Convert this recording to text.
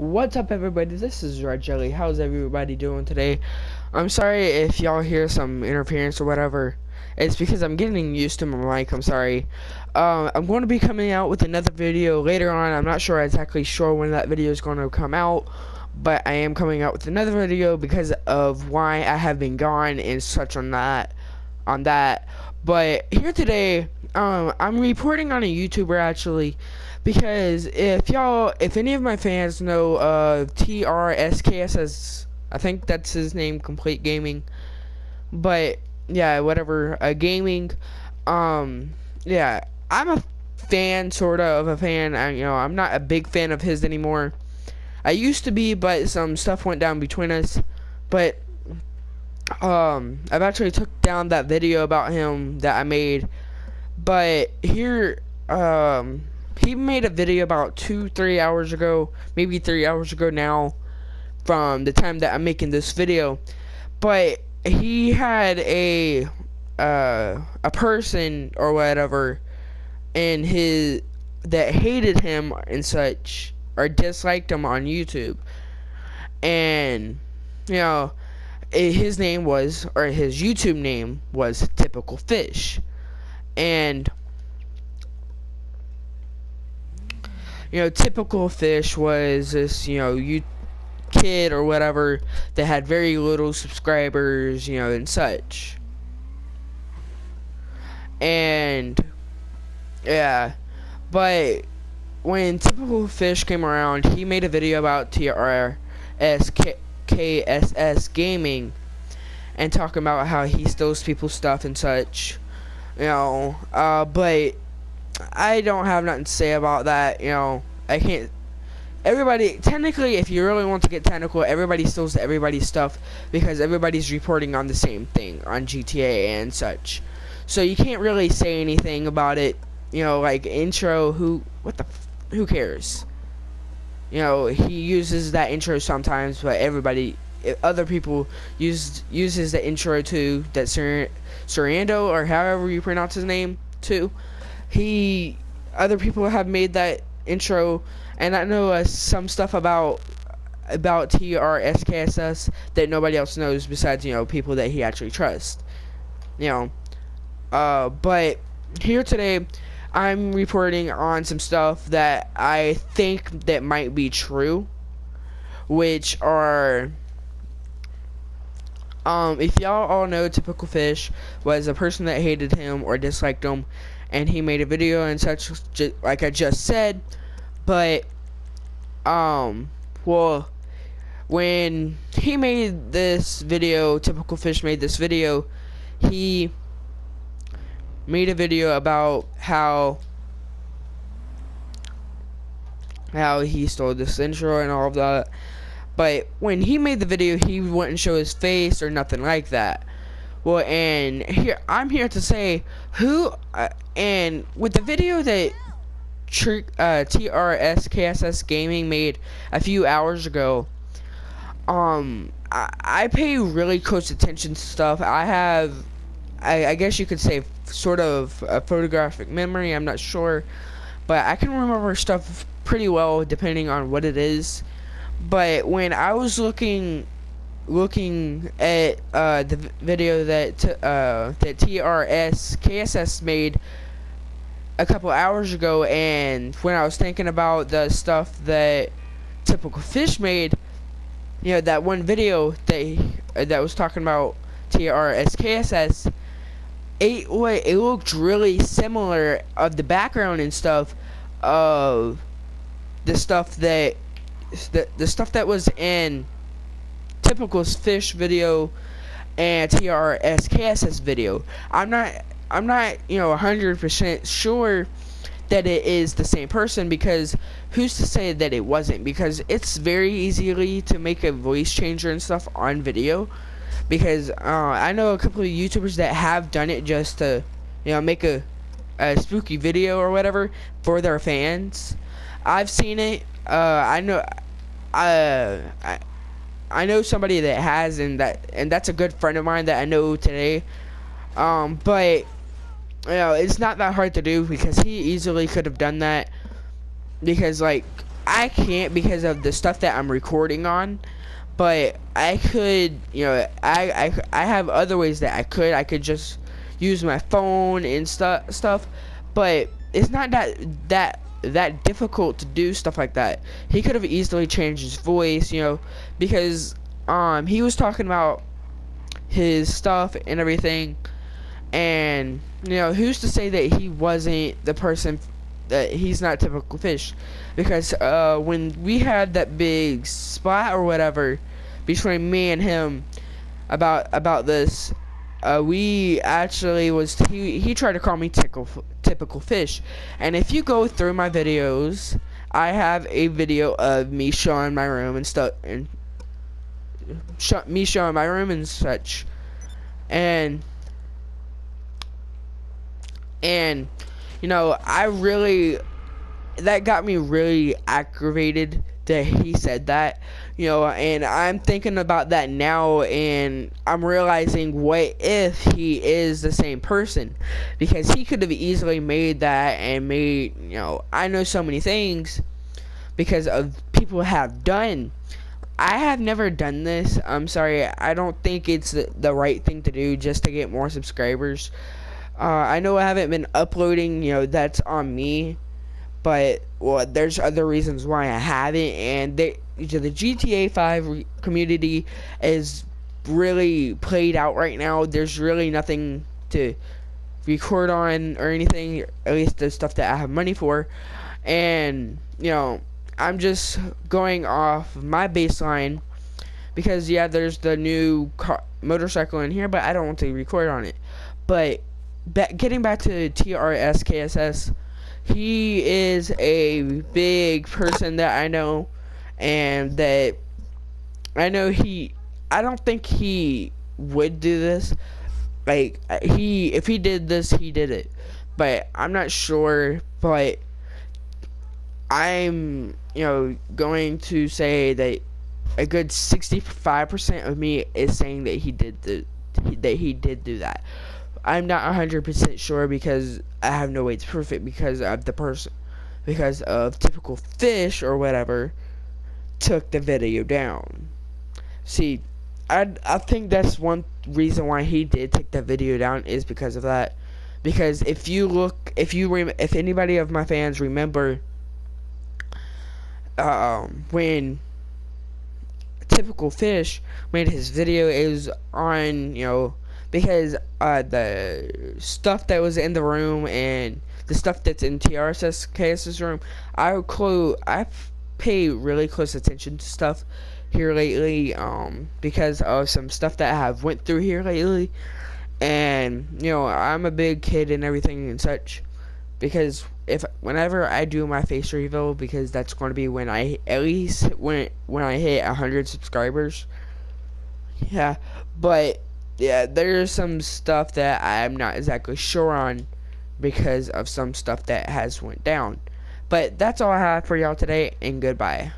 What's up, everybody? This is Red Jelly. How's everybody doing today? I'm sorry if y'all hear some interference or whatever. It's because I'm getting used to my mic. I'm sorry. Um, I'm going to be coming out with another video later on. I'm not sure exactly sure when that video is going to come out, but I am coming out with another video because of why I have been gone and such on that. On that. But here today, um, I'm reporting on a YouTuber actually because if y'all, if any of my fans know uh, TRSKS, I think that's his name, Complete Gaming, but yeah, whatever, uh, gaming, um, yeah, I'm a fan, sorta of a fan. I, you know, I'm not a big fan of his anymore. I used to be, but some stuff went down between us. But um, I've actually took down that video about him that I made. But here, um, he made a video about two, three hours ago, maybe three hours ago now, from the time that I'm making this video. But he had a uh, a person or whatever in his that hated him and such or disliked him on YouTube, and you know Eh, his name was or his YouTube name was Typical Fish, and you know, typical fish was this, you know, you kid or whatever that had very little subscribers, you know, and such. And yeah, but when typical fish came around, he made a video about TRSKSS gaming and talking about how he steals people's stuff and such. You know, uh, but I don't have nothing to say about that. You know, I can't. Everybody, technically, if you really want to get technical, everybody steals everybody's stuff because everybody's reporting on the same thing on GTA and such. So you can't really say anything about it. You know, like intro. Who? What the? who cares? You know, he uses that intro sometimes, but everybody, other people use uses the intro too. That Sir, Surando or however you pronounce his name too he other people have made that intro and I know uh, some stuff about about TRSKSS that nobody else knows besides you know people that he actually trusts you know uh, but here today I'm reporting on some stuff that I think that might be true which are um, if y'all all know Typical Fish was a person that hated him or disliked him and he made a video and such like I just said but um well when he made this video typical fish made this video he made a video about how how he stole this intro and all of that but when he made the video he wouldn't show his face or nothing like that well, and here I'm here to say who uh, and with the video that tr uh, TRSKSS Gaming made a few hours ago, um, I, I pay really close attention to stuff. I have, I, I guess you could say, sort of a photographic memory. I'm not sure, but I can remember stuff pretty well depending on what it is. But when I was looking looking at uh, the video that uh, that TRS KSS made a couple hours ago, and when I was thinking about the stuff that Typical Fish made, you know, that one video that uh, that was talking about TRS KSS, it it looked really similar of the background and stuff of the stuff that the the stuff that was in typical fish video and TRSKSS video. I'm not I'm not, you know, 100% sure that it is the same person because who's to say that it wasn't because it's very easily to make a voice changer and stuff on video because uh, I know a couple of YouTubers that have done it just to you know make a, a spooky video or whatever for their fans I've seen it uh, I know uh, I, I know somebody that has, and that and that's a good friend of mine that I know today. Um, but you know, it's not that hard to do because he easily could have done that. Because like I can't because of the stuff that I'm recording on. But I could, you know, I, I, I have other ways that I could. I could just use my phone and stuff stuff. But it's not that that that difficult to do stuff like that. He could have easily changed his voice, you know, because um he was talking about his stuff and everything and you know who's to say that he wasn't the person that he's not typical fish because uh when we had that big spot or whatever between me and him about about this uh, we actually was he he tried to call me typical typical fish, and if you go through my videos, I have a video of me showing my room and stuff and sh me showing my room and such, and and you know I really that got me really aggravated that he said that you know and i'm thinking about that now and i'm realizing what if he is the same person? Because he could have easily made that and made you know i know so many things because of people have done. I have never done this. I'm sorry. I don't think it's the, the right thing to do just to get more subscribers. Uh, i know i haven't been uploading you know that's on me but well, there's other reasons why I haven't, and they, the GTA 5 community is really played out right now. There's really nothing to record on or anything, at least the stuff that I have money for, and you know, I'm just going off my baseline because yeah, there's the new car, motorcycle in here, but I don't want to record on it. But getting back to TRS KSS he is a big person that I know, and that I know he. I don't think he would do this. Like he, if he did this, he did it. But I'm not sure. But I'm, you know, going to say that a good 65% of me is saying that he did the that he did do that. I'm not 100% sure because I have no way to prove it because of the person, because of typical fish or whatever took the video down. See, I, I think that's one reason why he did take the video down is because of that. Because if you look, if you if anybody of my fans remember, um, when typical fish made his video, it was on you know because uh, the stuff that was in the room and the stuff that's in TRSS KS's room, I clue I pay really close attention to stuff here lately, um, because of some stuff that I have went through here lately, and you know I'm a big kid and everything and such, because if whenever I do my face reveal, because that's going to be when I at least when when I hit hundred subscribers, yeah, but yeah, there's some stuff that I'm not exactly sure on because of some stuff that has went down. But that's all I have for y'all today, and goodbye.